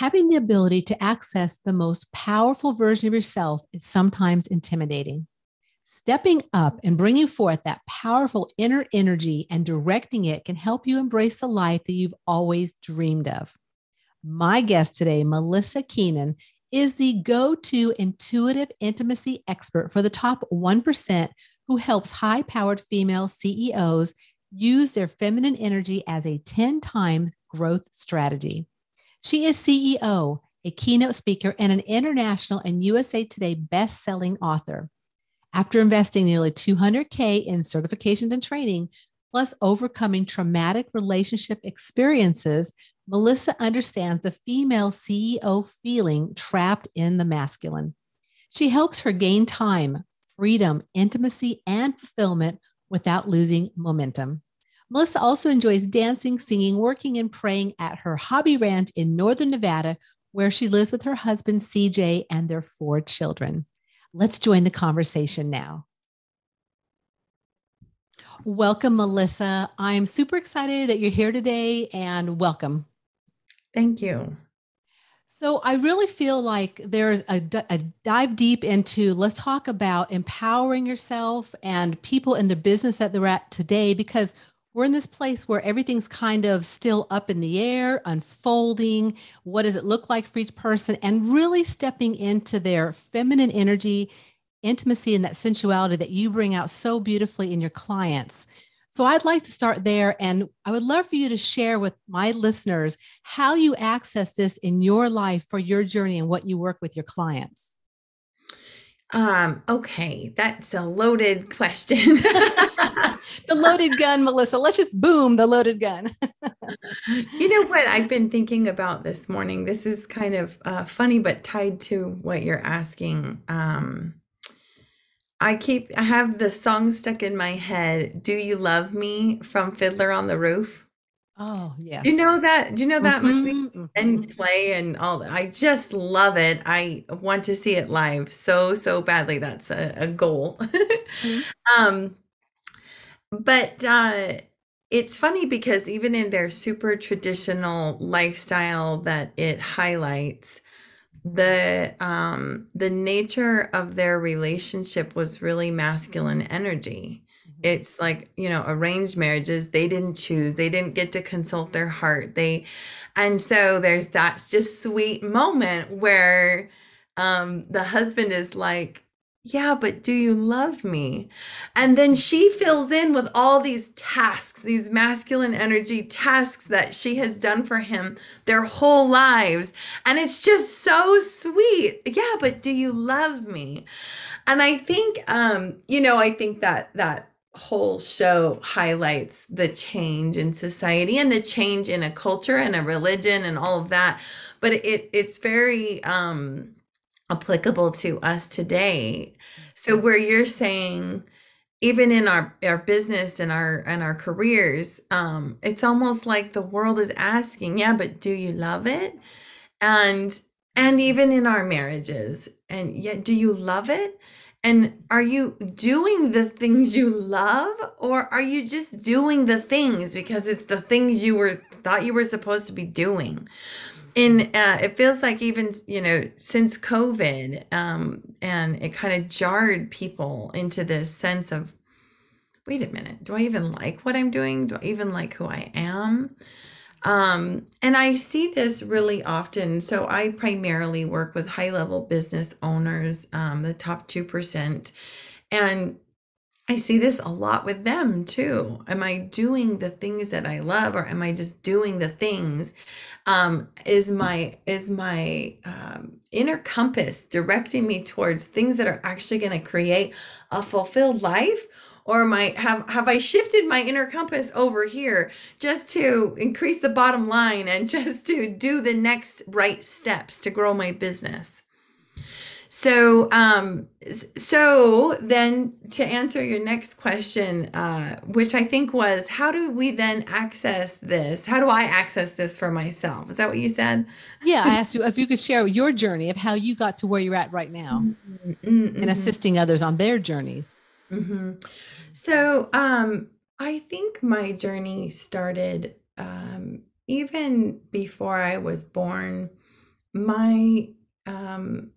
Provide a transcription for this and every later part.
Having the ability to access the most powerful version of yourself is sometimes intimidating. Stepping up and bringing forth that powerful inner energy and directing it can help you embrace a life that you've always dreamed of. My guest today, Melisa Keenan, is the go to intuitive intimacy expert for the top 1% who helps high powered female CEOs use their feminine energy as a 10 time growth strategy. She is CEO, a keynote speaker, and an international and USA Today best selling author. After investing nearly 200K in certifications and training, plus overcoming traumatic relationship experiences, Melisa understands the female CEO feeling trapped in the masculine. She helps her gain time, freedom, intimacy, and fulfillment without losing momentum. Melisa also enjoys dancing, singing, working, and praying at her hobby ranch in Northern Nevada, where she lives with her husband, CJ, and their four children. Let's join the conversation now. Welcome, Melisa. I am super excited that you're here today and welcome. Thank you. So, I really feel like there's a, a, dive deep into let's talk about empowering yourself and people in the business that they're at today because we're in this place where everything's kind of still up in the air, unfolding. What does it look like for each person? And really stepping into their feminine energy, intimacy, and that sensuality that you bring out so beautifully in your clients. So I'd like to start there. And I would love for you to share with my listeners how you access this in your life for your journey and what you work with your clients. Um, okay, that's a loaded question. the loaded gun, Melisa. Let's just boom the loaded gun. you know what I've been thinking about this morning? This is kind of uh, funny, but tied to what you're asking. Um, I keep I have the song stuck in my head. Do you love me from Fiddler on the Roof? Oh yes. Do you know that? Do you know that mm-hmm, movie mm-hmm. and play and all? I just love it. I want to see it live so so badly. That's a, a goal. mm-hmm. Um, but uh, it's funny because even in their super traditional lifestyle that it highlights, the um the nature of their relationship was really masculine energy mm-hmm. it's like you know arranged marriages they didn't choose they didn't get to consult their heart they and so there's that just sweet moment where um the husband is like yeah, but do you love me? And then she fills in with all these tasks, these masculine energy tasks that she has done for him their whole lives. And it's just so sweet. Yeah, but do you love me? And I think, um, you know, I think that that whole show highlights the change in society and the change in a culture and a religion and all of that. But it it's very um applicable to us today. So where you're saying even in our our business and our and our careers, um it's almost like the world is asking, yeah, but do you love it? And and even in our marriages, and yet do you love it? And are you doing the things you love or are you just doing the things because it's the things you were thought you were supposed to be doing? In uh, it feels like even you know since covid um and it kind of jarred people into this sense of wait a minute do i even like what i'm doing? Do i even like who i am? Um and i see this really often. So i primarily work with high level business owners um the top 2% and I see this a lot with them too. Am I doing the things that I love or am I just doing the things? Um, is my is my um, inner compass directing me towards things that are actually going to create a fulfilled life? Or am I have have I shifted my inner compass over here just to increase the bottom line and just to do the next right steps to grow my business? So, um, so then to answer your next question, uh, which I think was, how do we then access this? How do I access this for myself? Is that what you said? Yeah, I asked you if you could share your journey of how you got to where you're at right now mm-hmm, mm-hmm. and assisting others on their journeys. Mm-hmm. So, um, I think my journey started um, even before I was born my um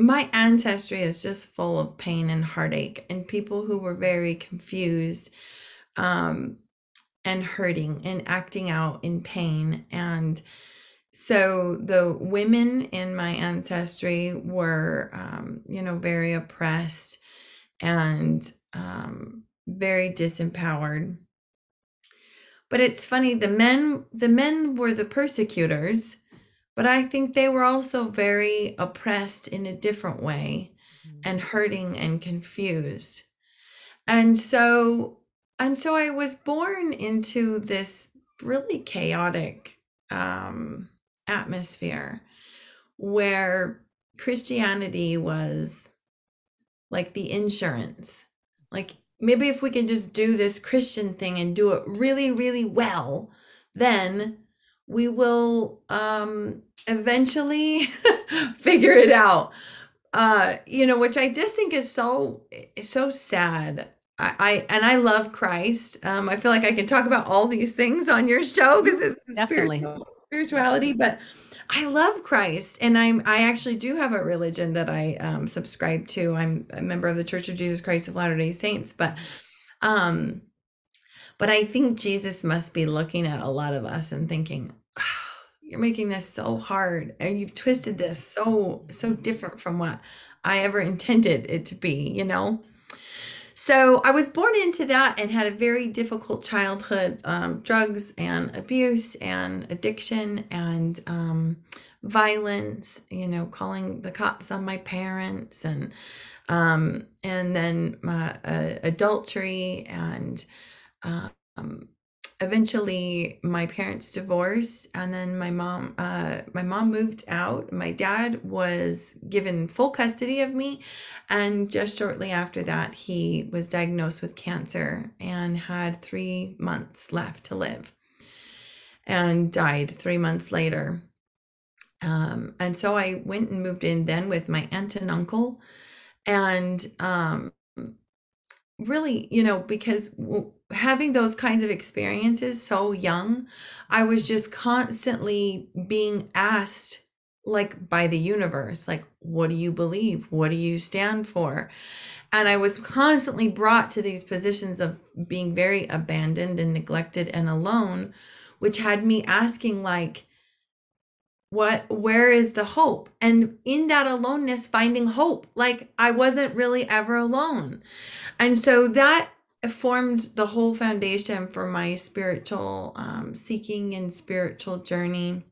my ancestry is just full of pain and heartache and people who were very confused um and hurting and acting out in pain. And so the women in my ancestry were um, you know very oppressed and um, very disempowered. But it's funny the men the men were the persecutors but i think they were also very oppressed in a different way mm-hmm. and hurting and confused and so and so i was born into this really chaotic um atmosphere where christianity was like the insurance like maybe if we can just do this Christian thing and do it really, really well, then we will um, eventually figure it out. Uh, you know, which I just think is so so sad. I, I and I love Christ. Um, I feel like I can talk about all these things on your show because it's Definitely. Spiritual, spirituality, but I love Christ, and I'm I actually do have a religion that I um, subscribe to. I'm a member of the Church of Jesus Christ of Latter Day Saints, but um, but I think Jesus must be looking at a lot of us and thinking, oh, "You're making this so hard, and you've twisted this so so different from what I ever intended it to be." You know. So I was born into that and had a very difficult childhood um, drugs and abuse and addiction and um, violence, you know, calling the cops on my parents and um, and then my uh, adultery and um, eventually my parents divorced and then my mom uh, my mom moved out. My dad was given full custody of me and just shortly after that he was diagnosed with cancer and had three months left to live and died three months later. Um, and so i went and moved in then with my aunt and uncle and um, really you know because having those kinds of experiences so young, I was just constantly being asked, like by the universe, like, what do you believe? What do you stand for? And I was constantly brought to these positions of being very abandoned and neglected and alone, which had me asking, like, what where is the hope and in that aloneness finding hope like i wasn't really ever alone and so that formed the whole foundation for my spiritual um, seeking and spiritual journey.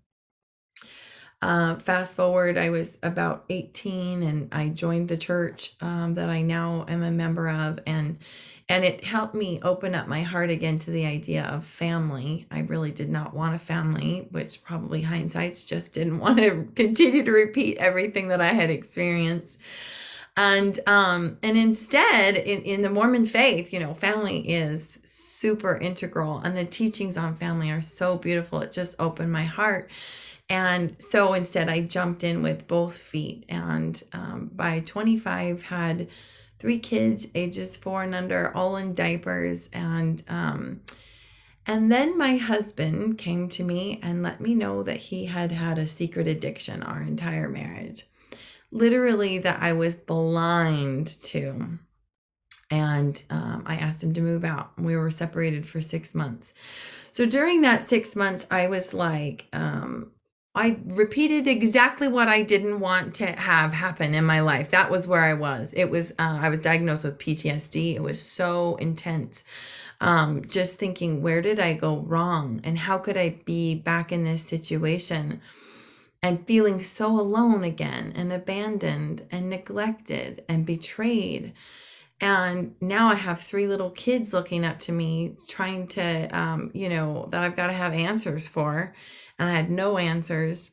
Uh, fast forward, I was about 18 and I joined the church um, that I now am a member of. And and it helped me open up my heart again to the idea of family. I really did not want a family, which probably hindsight's just didn't want to continue to repeat everything that I had experienced. And um and instead in, in the mormon faith you know family is super integral and the teachings on family are so beautiful. It just opened my heart. And so instead i jumped in with both feet and um, by 25 had three kids ages four and under all in diapers and um, and then my husband came to me and let me know that he had had a secret addiction our entire marriage literally that I was blind to. And um, I asked him to move out. We were separated for six months. So during that six months, I was like, um, I repeated exactly what I didn't want to have happen in my life. That was where I was. It was, uh, I was diagnosed with PTSD. It was so intense. Um, just thinking, where did I go wrong? And how could I be back in this situation? and feeling so alone again and abandoned and neglected and betrayed. And now I have three little kids looking up to me, trying to, um, you know, that I've got to have answers for. And I had no answers.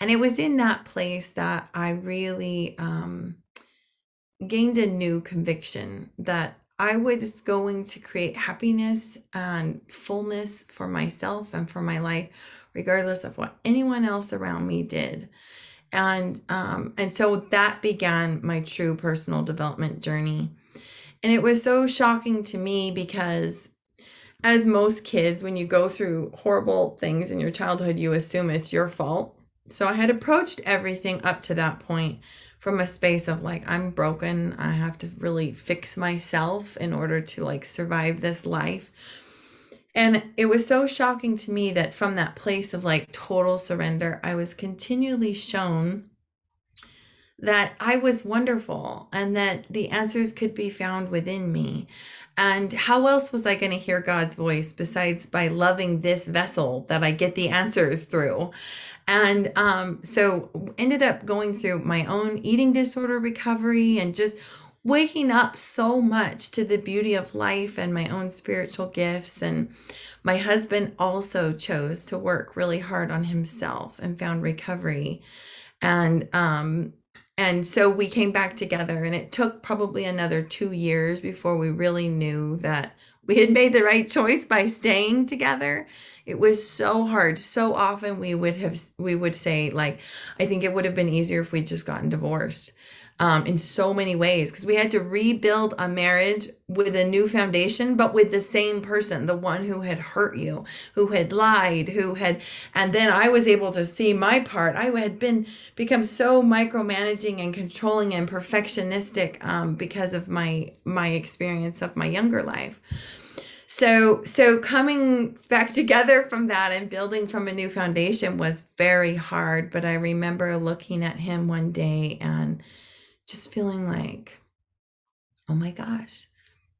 And it was in that place that I really um, gained a new conviction that I was going to create happiness and fullness for myself and for my life regardless of what anyone else around me did and um and so that began my true personal development journey and it was so shocking to me because as most kids when you go through horrible things in your childhood you assume it's your fault so I had approached everything up to that point from a space of like I'm broken. I have to really fix myself in order to like survive this life. And it was so shocking to me that from that place of like total surrender, I was continually shown that I was wonderful and that the answers could be found within me. And how else was I going to hear God's voice besides by loving this vessel that I get the answers through? And um, so ended up going through my own eating disorder recovery and just waking up so much to the beauty of life and my own spiritual gifts. And my husband also chose to work really hard on himself and found recovery. And um, and so we came back together, and it took probably another two years before we really knew that we had made the right choice by staying together it was so hard so often we would have we would say like i think it would have been easier if we'd just gotten divorced um, in so many ways because we had to rebuild a marriage with a new foundation but with the same person the one who had hurt you who had lied who had and then i was able to see my part. I had been become so micromanaging and controlling and perfectionistic um, because of my my experience of my younger life. So so coming back together from that and building from a new foundation was very hard but i remember looking at him one day and just feeling like, oh my gosh,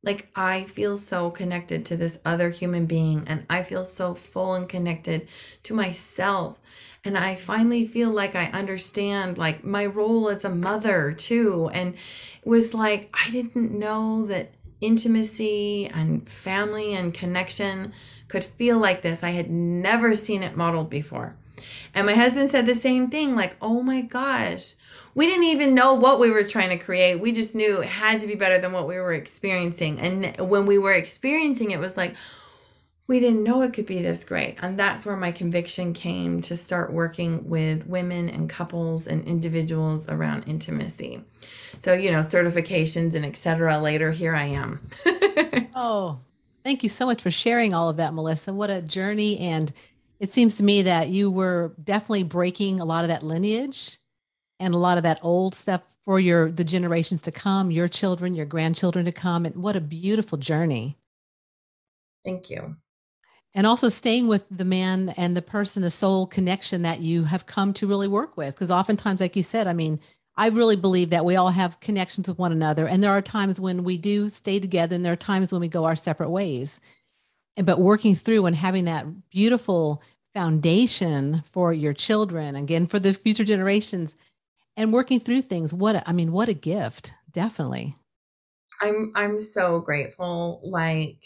like I feel so connected to this other human being and I feel so full and connected to myself. And I finally feel like I understand like my role as a mother too. And it was like, I didn't know that intimacy and family and connection could feel like this. I had never seen it modeled before. And my husband said the same thing like, oh my gosh, we didn't even know what we were trying to create. We just knew it had to be better than what we were experiencing. And when we were experiencing it was like we didn't know it could be this great. And that's where my conviction came to start working with women and couples and individuals around intimacy. So, you know, certifications and etc. later here I am. oh, thank you so much for sharing all of that, Melisa. What a journey and it seems to me that you were definitely breaking a lot of that lineage and a lot of that old stuff for your the generations to come, your children, your grandchildren to come. And what a beautiful journey. Thank you. And also staying with the man and the person, the soul connection that you have come to really work with. Because oftentimes, like you said, I mean, I really believe that we all have connections with one another. And there are times when we do stay together, and there are times when we go our separate ways. And but working through and having that beautiful foundation for your children, again, for the future generations, and working through things what a, i mean what a gift definitely. I'm i'm so grateful like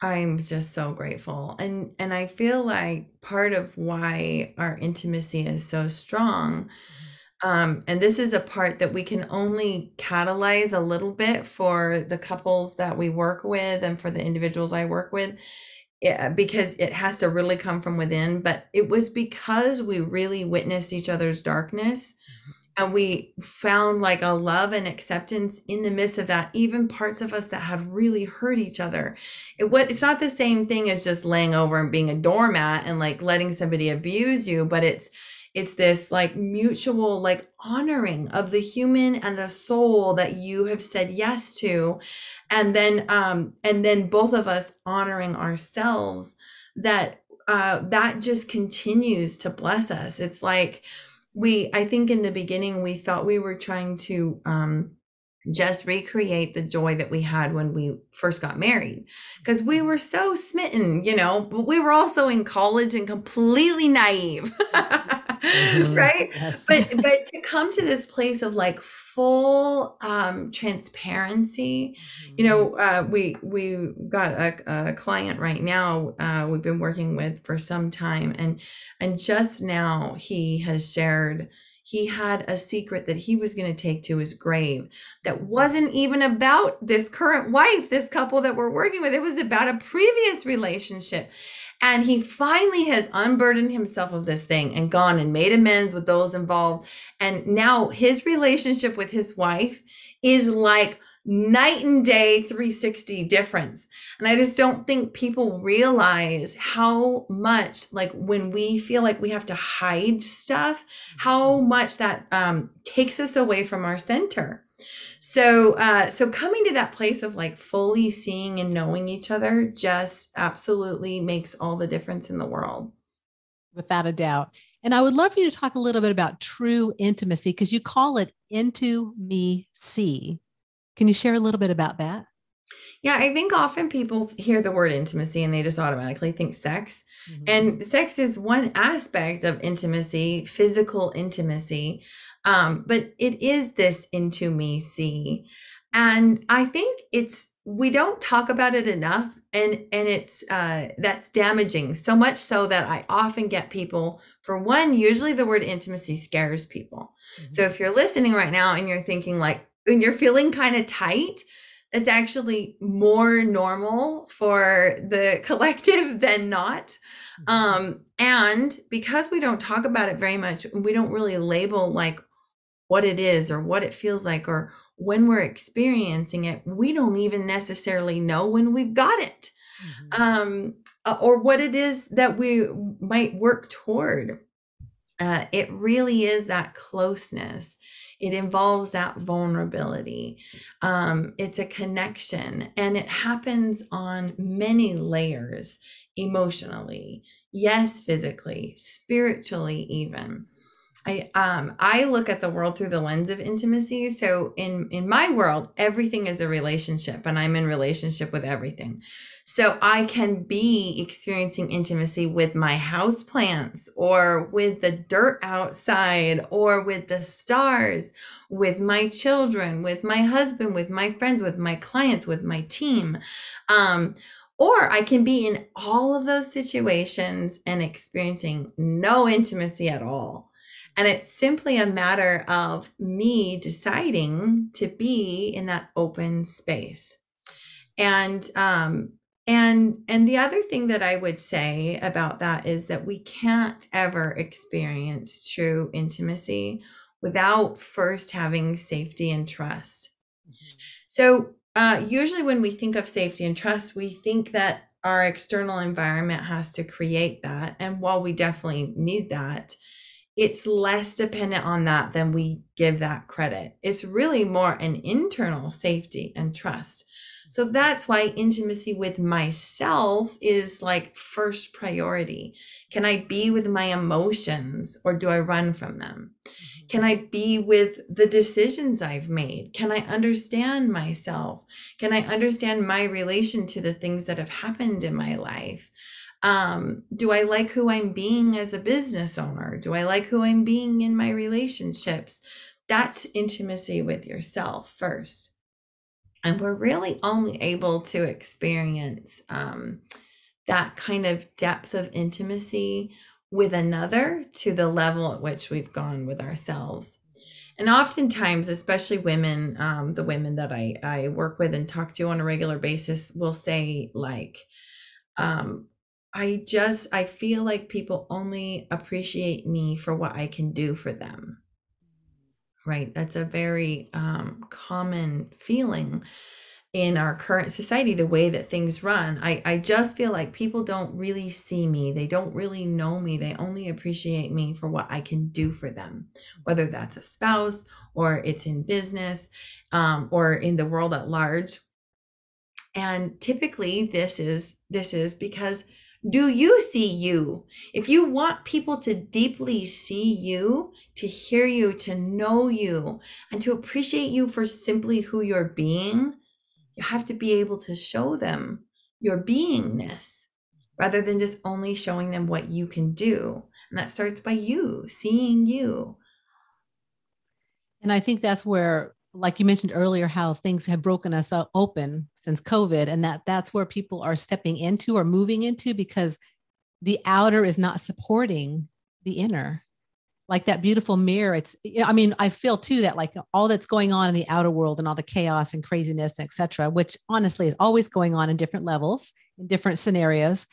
i'm just so grateful. And and i feel like part of why our intimacy is so strong um and this is a part that we can only catalyze a little bit for the couples that we work with and for the individuals i work with yeah, because it has to really come from within. But it was because we really witnessed each other's darkness mm-hmm. and we found like a love and acceptance in the midst of that, even parts of us that had really hurt each other. It what it's not the same thing as just laying over and being a doormat and like letting somebody abuse you, but it's it's this like mutual like honoring of the human and the soul that you have said yes to. And then um and then both of us honoring ourselves that uh that just continues to bless us. It's like we i think in the beginning we thought we were trying to um just recreate the joy that we had when we first got married. Because we were so smitten you know but we were also in college and completely naive mm-hmm. right yes. but but to come to this place of like full um transparency mm-hmm. you know uh we we got a, a client right now uh we've been working with for some time and and just now he has shared he had a secret that he was going to take to his grave that wasn't even about this current wife, this couple that we're working with. It was about a previous relationship. And he finally has unburdened himself of this thing and gone and made amends with those involved. And now his relationship with his wife is like night and day 360 difference. And I just don't think people realize how much, like, when we feel like we have to hide stuff, how much that um, takes us away from our center. So, uh, so coming to that place of like fully seeing and knowing each other just absolutely makes all the difference in the world. Without a doubt. And I would love for you to talk a little bit about true intimacy because you call it into me see. Can you share a little bit about that? Yeah, I think often people hear the word intimacy and they just automatically think sex. Mm-hmm. And sex is one aspect of intimacy, physical intimacy. Um, but it is this into me see. And I think it's we don't talk about it enough and and it's uh that's damaging so much so that i often get people for one usually the word intimacy scares people mm-hmm. so if you're listening right now and you're thinking like when you're feeling kind of tight, it's actually more normal for the collective than not. Mm-hmm. Um, and because we don't talk about it very much, we don't really label like what it is or what it feels like or when we're experiencing it, we don't even necessarily know when we've got it. Mm-hmm. Um, uh, or what it is that we might work toward. Uh, it really is that closeness it involves that vulnerability. Um, it's a connection and it happens on many layers emotionally, yes, physically, spiritually, even. I um I look at the world through the lens of intimacy. So in in my world, everything is a relationship and I'm in relationship with everything. So I can be experiencing intimacy with my house plants or with the dirt outside or with the stars, with my children, with my husband, with my friends, with my clients, with my team. Um or I can be in all of those situations and experiencing no intimacy at all and it's simply a matter of me deciding to be in that open space. And um and and the other thing that I would say about that is that we can't ever experience true intimacy without first having safety and trust. So uh, usually when we think of safety and trust, we think that our external environment has to create that. And while we definitely need that, it's less dependent on that than we give that credit. It's really more an internal safety and trust. So that's why intimacy with myself is like first priority. Can I be with my emotions or do I run from them? Can I be with the decisions I've made? Can I understand myself? Can I understand my relation to the things that have happened in my life? um do i like who i'm being as a business owner do i like who i'm being in my relationships that's intimacy with yourself first and we're really only able to experience um that kind of depth of intimacy with another to the level at which we've gone with ourselves and oftentimes especially women um, the women that I, I work with and talk to on a regular basis will say like um, I just I feel like people only appreciate me for what I can do for them. Right? That's a very um, common feeling in our current society the way that things run i i just feel like people don't really see me. They don't really know me. They only appreciate me for what i can do for them whether that's a spouse or it's in business um, or in the world at large. And typically this is this is because do you see you? If you want people to deeply see you, to hear you, to know you, and to appreciate you for simply who you're being, you have to be able to show them your beingness rather than just only showing them what you can do. And that starts by you seeing you. And I think that's where like you mentioned earlier how things have broken us open since covid and that that's where people are stepping into or moving into because the outer is not supporting the inner like that beautiful mirror it's i mean i feel too that like all that's going on in the outer world and all the chaos and craziness etc which honestly is always going on in different levels in different scenarios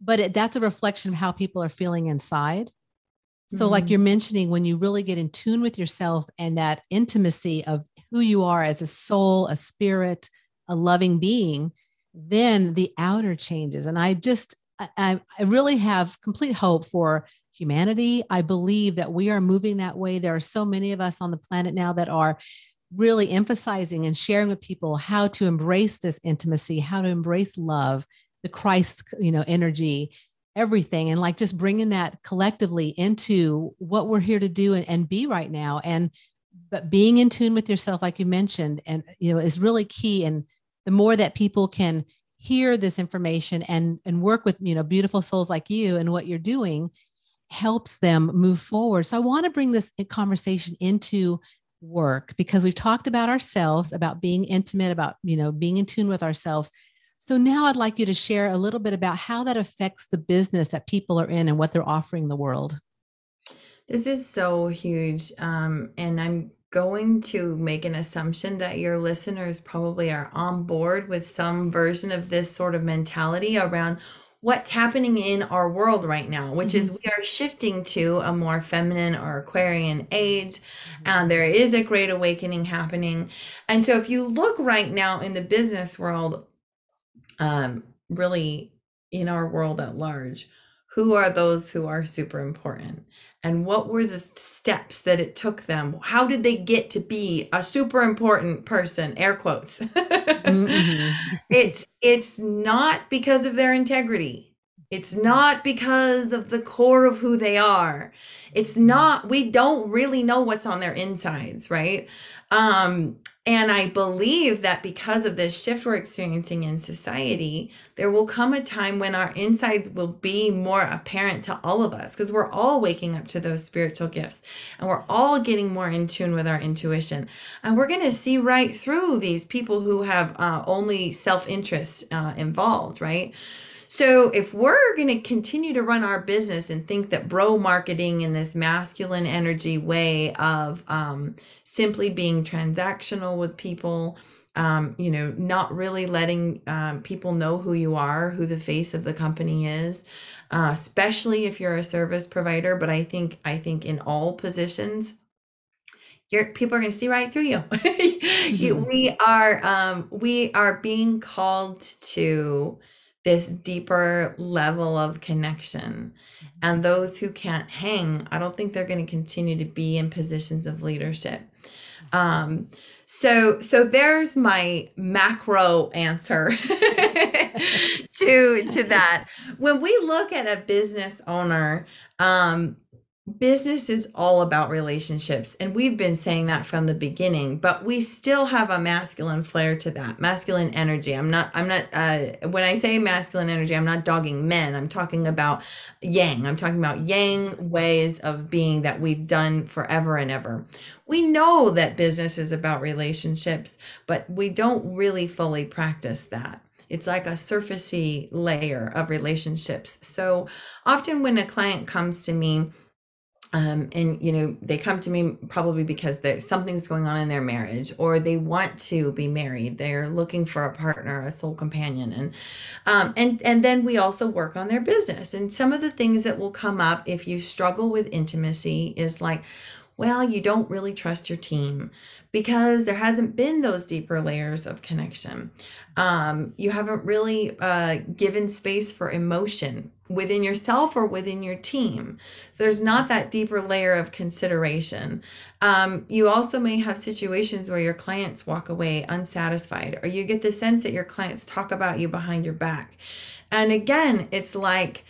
but it, that's a reflection of how people are feeling inside so, mm-hmm. like you're mentioning, when you really get in tune with yourself and that intimacy of who you are as a soul, a spirit, a loving being, then the outer changes. And I just, I, I really have complete hope for humanity. I believe that we are moving that way. There are so many of us on the planet now that are really emphasizing and sharing with people how to embrace this intimacy, how to embrace love, the Christ, you know, energy, everything, and like just bringing that collectively into what we're here to do and, and be right now. And but being in tune with yourself, like you mentioned, and you know, is really key. And the more that people can hear this information and and work with you know beautiful souls like you and what you're doing helps them move forward. So i want to bring this conversation into work because we've talked about ourselves about being intimate about you know being in tune with ourselves. So now i'd like you to share a little bit about how that affects the business that people are in and what they're offering the world. This is so huge um, and i'm going to make an assumption that your listeners probably are on board with some version of this sort of mentality around what's happening in our world right now, which mm-hmm. is we are shifting to a more feminine or Aquarian age, mm-hmm. and there is a great awakening happening. And so, if you look right now in the business world, um, really in our world at large, who are those who are super important? And what were the steps that it took them? How did they get to be a super important person? Air quotes. Mm-hmm. it's it's not because of their integrity it's not because of the core of who they are it's not we don't really know what's on their insides right um and I believe that because of this shift we're experiencing in society, there will come a time when our insides will be more apparent to all of us because we're all waking up to those spiritual gifts and we're all getting more in tune with our intuition. And we're going to see right through these people who have uh, only self interest uh, involved, right? So if we're going to continue to run our business and think that bro marketing in this masculine energy way of um, simply being transactional with people, um, you know, not really letting um, people know who you are, who the face of the company is, uh, especially if you're a service provider. But I think I think in all positions, your people are going to see right through you. mm-hmm. We are um, we are being called to this deeper level of connection. And those who can't hang, I don't think they're going to continue to be in positions of leadership. Um, so so there's my macro answer to to that. When we look at a business owner, um, business is all about relationships and we've been saying that from the beginning but we still have a masculine flair to that masculine energy. I'm not i'm not uh when i say masculine energy i'm not dogging men. I'm talking about yang. I'm talking about yang ways of being that we've done forever and ever. We know that business is about relationships but we don't really fully practice that. It's like a surfacey layer of relationships. So often when a client comes to me um, and you know they come to me probably because something's going on in their marriage or they want to be married. They're looking for a partner a soul companion. And um, and and then we also work on their business. And some of the things that will come up if you struggle with intimacy is like well, you don't really trust your team because there hasn't been those deeper layers of connection. Um, you haven't really uh, given space for emotion within yourself or within your team. So there's not that deeper layer of consideration. Um, you also may have situations where your clients walk away unsatisfied, or you get the sense that your clients talk about you behind your back. And again, it's like,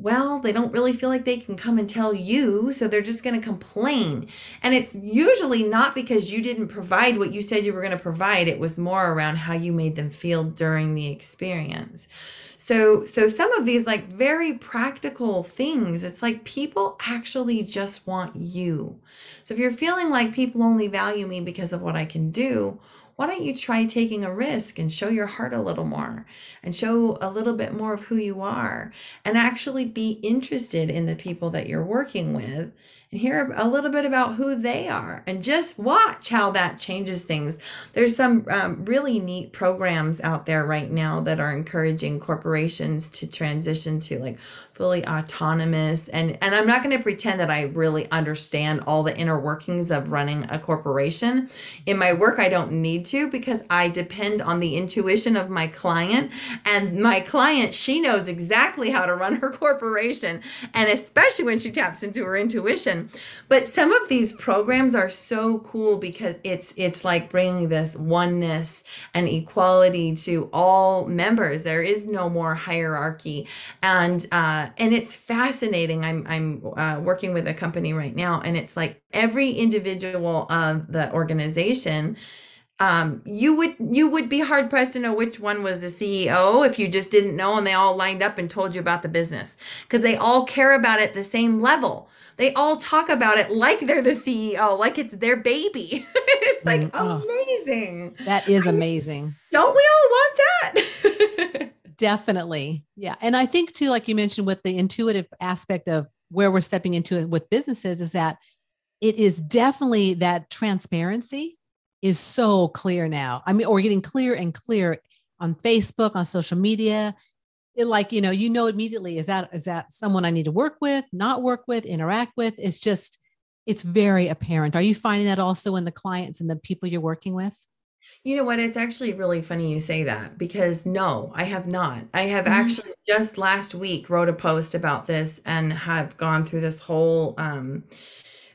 well, they don't really feel like they can come and tell you, so they're just going to complain. And it's usually not because you didn't provide what you said you were going to provide, it was more around how you made them feel during the experience. So so some of these like very practical things, it's like people actually just want you. So if you're feeling like people only value me because of what I can do, why don't you try taking a risk and show your heart a little more and show a little bit more of who you are and actually be interested in the people that you're working with and hear a little bit about who they are and just watch how that changes things. There's some um, really neat programs out there right now that are encouraging corporations to transition to like fully autonomous and and I'm not going to pretend that I really understand all the inner workings of running a corporation. In my work I don't need to because I depend on the intuition of my client and my client she knows exactly how to run her corporation and especially when she taps into her intuition. But some of these programs are so cool because it's it's like bringing this oneness and equality to all members. There is no more hierarchy and uh and it's fascinating. I'm I'm uh, working with a company right now, and it's like every individual of the organization. Um, you would you would be hard pressed to know which one was the CEO if you just didn't know and they all lined up and told you about the business because they all care about it the same level. They all talk about it like they're the CEO, like it's their baby. it's like mm, oh, amazing. That is amazing. Don't we all want that? Definitely. Yeah. And I think too, like you mentioned with the intuitive aspect of where we're stepping into it with businesses is that it is definitely that transparency is so clear now. I mean, or getting clear and clear on Facebook, on social media. It like, you know, you know immediately is that is that someone I need to work with, not work with, interact with? It's just it's very apparent. Are you finding that also in the clients and the people you're working with? You know what? It's actually really funny you say that because no, I have not. I have mm-hmm. actually just last week wrote a post about this and have gone through this whole um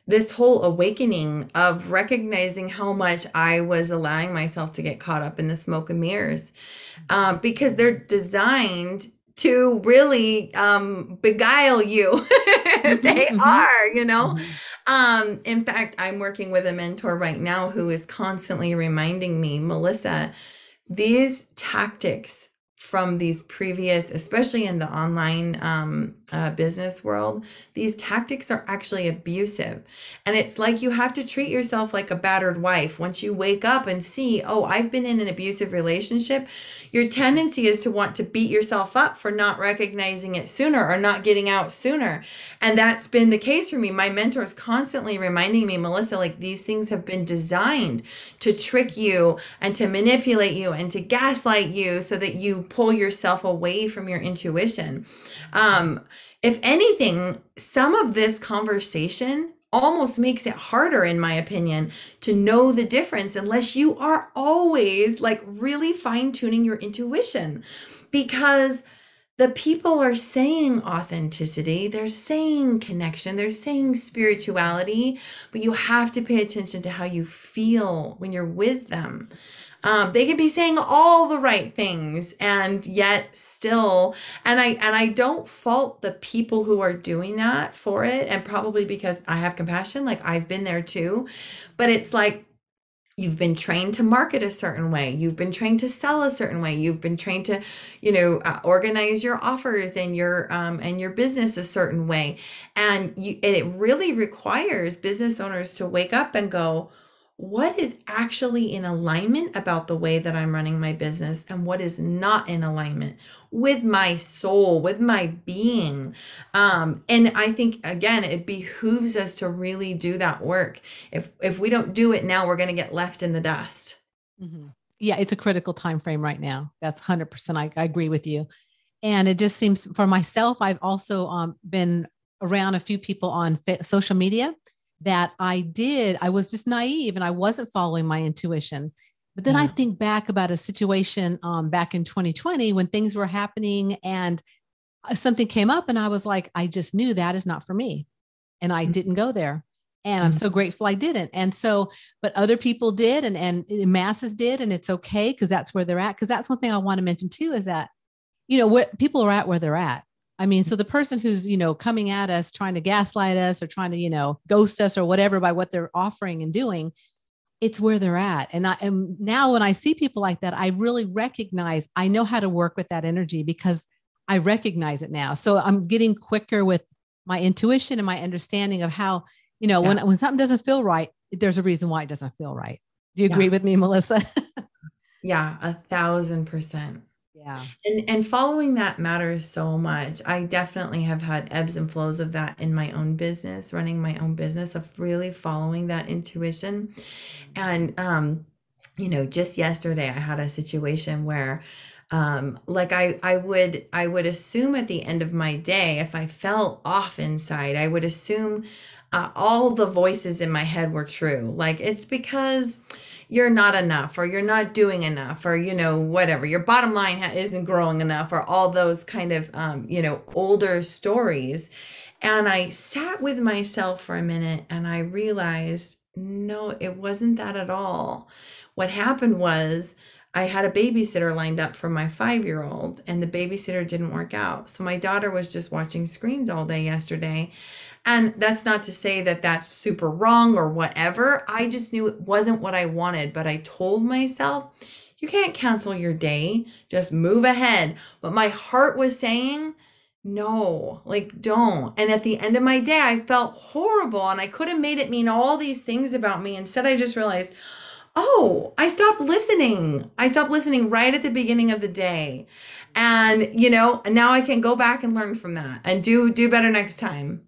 this whole awakening of recognizing how much I was allowing myself to get caught up in the smoke and mirrors. Uh, because they're designed to really um, beguile you. they mm-hmm. are, you know. Mm-hmm. Um, in fact, I'm working with a mentor right now who is constantly reminding me, Melisa, these tactics from these previous, especially in the online um, uh, business world, these tactics are actually abusive. And it's like you have to treat yourself like a battered wife. Once you wake up and see, oh, I've been in an abusive relationship, your tendency is to want to beat yourself up for not recognizing it sooner or not getting out sooner. And that's been the case for me. My mentor is constantly reminding me, Melisa, like these things have been designed to trick you and to manipulate you and to gaslight you so that you pull yourself away from your intuition. Um, if anything, some of this conversation almost makes it harder, in my opinion, to know the difference unless you are always like really fine tuning your intuition. Because the people are saying authenticity, they're saying connection, they're saying spirituality, but you have to pay attention to how you feel when you're with them. Um, they could be saying all the right things and yet still and i and i don't fault the people who are doing that for it and probably because i have compassion like i've been there too. But it's like you've been trained to market a certain way. You've been trained to sell a certain way. You've been trained to you know uh, organize your offers and your um, and your business a certain way. And you and it really requires business owners to wake up and go what is actually in alignment about the way that I'm running my business and what is not in alignment with my soul, with my being. Um, and I think again, it behooves us to really do that work. If if we don't do it now, we're going to get left in the dust. Mm-hmm. Yeah, it's a critical time frame right now. That's hundred percent. I, I agree with you. And it just seems for myself, I've also um, been around a few people on fa- social media that I did, I was just naive and I wasn't following my intuition. But then I think back about a situation um, back in 2020 when things were happening and uh, something came up, and I was like, I just knew that is not for me. And I mm-hmm. didn't go there. And I'm mm-hmm. so grateful I didn't. And so, but other people did, and, and masses did, and it's okay because that's where they're at. Because that's one thing I want to mention too is that, you know, what people are at where they're at. I mean, so the person who's, you know, coming at us, trying to gaslight us or trying to, you know, ghost us or whatever by what they're offering and doing, it's where they're at. And I am now when I see people like that, I really recognize I know how to work with that energy because I recognize it now. So I'm getting quicker with my intuition and my understanding of how, you know, yeah. when when something doesn't feel right, there's a reason why it doesn't feel right. Do you agree yeah. with me, Melisa? yeah, a thousand percent. Yeah. And and following that matters so much. I definitely have had ebbs and flows of that in my own business, running my own business of really following that intuition. And um you know, just yesterday I had a situation where um like i i would i would assume at the end of my day if i felt off inside i would assume uh, all the voices in my head were true. Like it's because you're not enough or you're not doing enough or you know whatever. Your bottom line isn't growing enough or all those kind of um, you know older stories. And i sat with myself for a minute and i realized no it wasn't that at all. What happened was I had a babysitter lined up for my five year old, and the babysitter didn't work out. So my daughter was just watching screens all day yesterday. And that's not to say that that's super wrong or whatever. I just knew it wasn't what I wanted, but I told myself, you can't cancel your day, just move ahead. But my heart was saying, no, like don't. And at the end of my day, I felt horrible and I could have made it mean all these things about me. Instead, I just realized, oh, I stopped listening. I stopped listening right at the beginning of the day. And, you know, now I can go back and learn from that and do do better next time.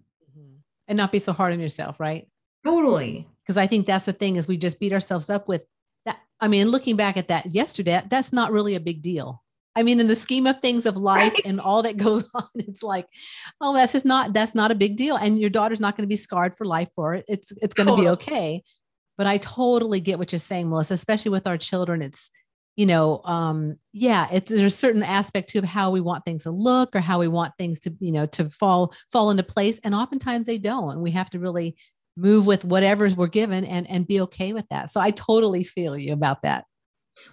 And not be so hard on yourself, right? Totally. Because I think that's the thing is we just beat ourselves up with that. I mean, looking back at that yesterday, that's not really a big deal. I mean, in the scheme of things of life right. and all that goes on, it's like, oh, that's just not that's not a big deal. And your daughter's not going to be scarred for life for it. It's it's going to be okay but I totally get what you're saying, Melisa, especially with our children. It's, you know, um, yeah, it's there's a certain aspect to how we want things to look or how we want things to, you know, to fall fall into place. And oftentimes they don't. And we have to really move with whatever we're given and and be okay with that. So I totally feel you about that.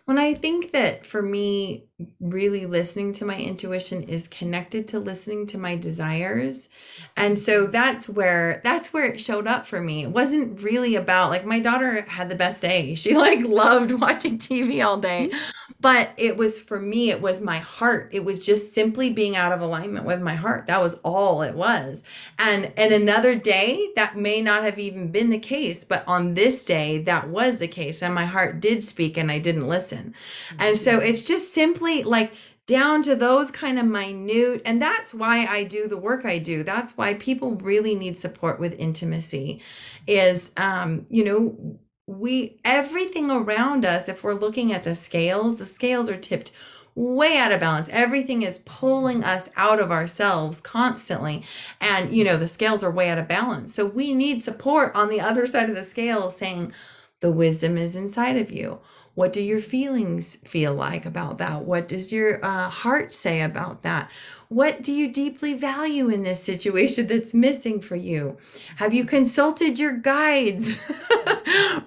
When I think that for me, really listening to my intuition is connected to listening to my desires. And so that's where that's where it showed up for me. It wasn't really about like my daughter had the best day. She like loved watching TV all day. But it was for me it was my heart. It was just simply being out of alignment with my heart. That was all it was. And and another day that may not have even been the case but on this day that was the case and my heart did speak and i didn't listen. And so it's just simply like down to those kind of minute and that's why I do the work I do. That's why people really need support with intimacy is um you know we everything around us if we're looking at the scales the scales are tipped way out of balance. Everything is pulling us out of ourselves constantly. And you know the scales are way out of balance. So we need support on the other side of the scale saying the wisdom is inside of you what do your feelings feel like about that? What does your uh, heart say about that? What do you deeply value in this situation that's missing for you? Have you consulted your guides?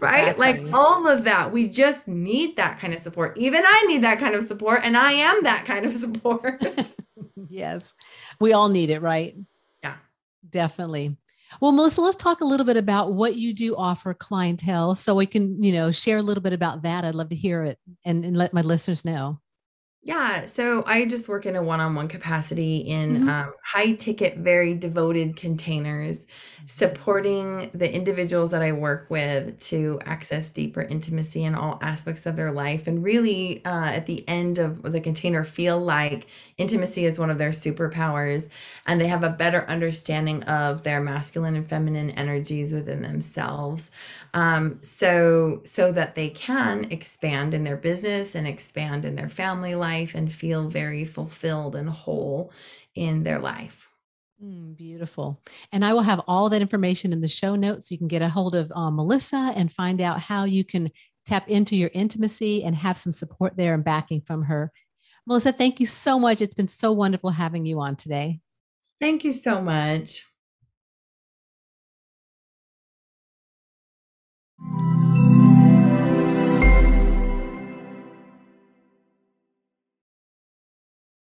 right? Exactly. Like all of that. We just need that kind of support. Even I need that kind of support, and I am that kind of support. yes, we all need it, right? Yeah, definitely. Well, Melisa, let's talk a little bit about what you do offer clientele so we can, you know, share a little bit about that. I'd love to hear it and, and let my listeners know. Yeah, so I just work in a one-on-one capacity in mm-hmm. um, high ticket, very devoted containers, supporting the individuals that I work with to access deeper intimacy in all aspects of their life. And really, uh, at the end of the container, feel like intimacy is one of their superpowers and they have a better understanding of their masculine and feminine energies within themselves. Um, so, so that they can expand in their business and expand in their family life and feel very fulfilled and whole in their life. Mm, beautiful. And I will have all that information in the show notes. So you can get a hold of uh, Melisa and find out how you can tap into your intimacy and have some support there and backing from her. Melisa, thank you so much. It's been so wonderful having you on today. Thank you so much.